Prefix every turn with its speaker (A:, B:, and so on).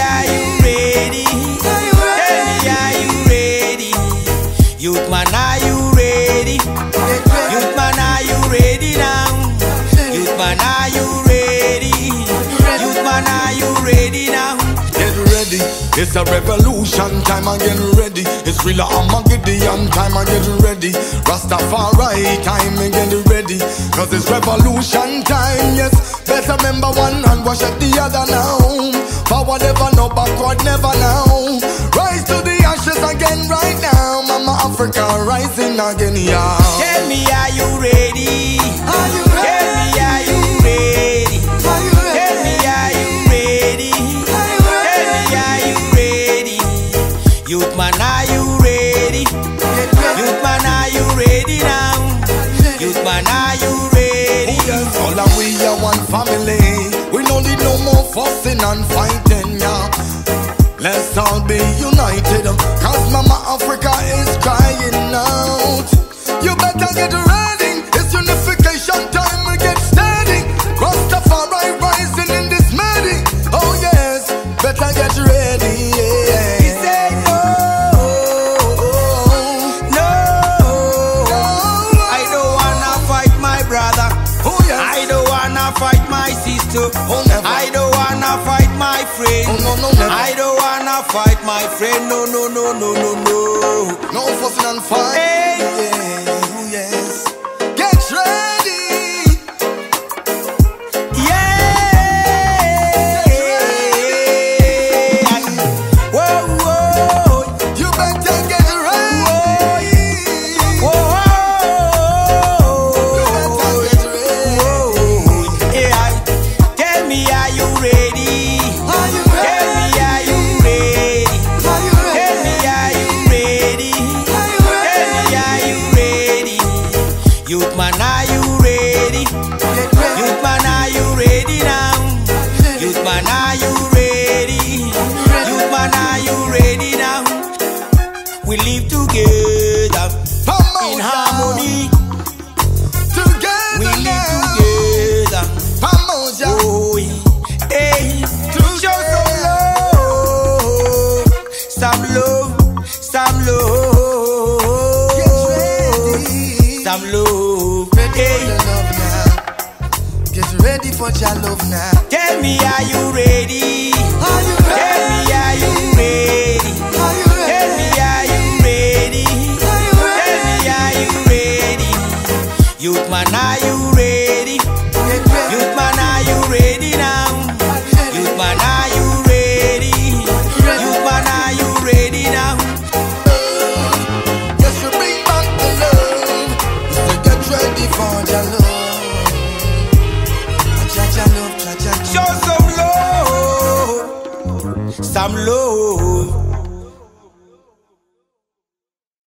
A: are you ready? Are you ready? Youth man, are you ready? Youth man, are you ready now? Youth man, are you ready? Youth man, are you ready now?
B: Get ready. It's a revolution time and get ready. It's real Armageddon time and get ready. Rastafari time and get ready. Cause it's revolution time, yes. Better member one and wash at the other now forward, never no backward, never now. Rise to the ashes again right now. Mama Africa rising again, yeah. fussing and fighting, yeah. Let's all be united, cause Mama Africa
A: wanna fight my sister.
B: Oh, I
A: don't wanna fight my friend. Oh, no, no, never. I don't wanna fight my friend. No, no, no, no, no, no.
B: No fussing and fight. Hey.
A: Youth man, are you ready now? Youth man, are you ready? Youth man, are you ready now? We live together
B: in harmony. Together we live together. Oh,
A: hey. Some love, some love.
B: Some
A: love.
B: Get ready for your love now.
A: Tell me, are you ready? I'm low.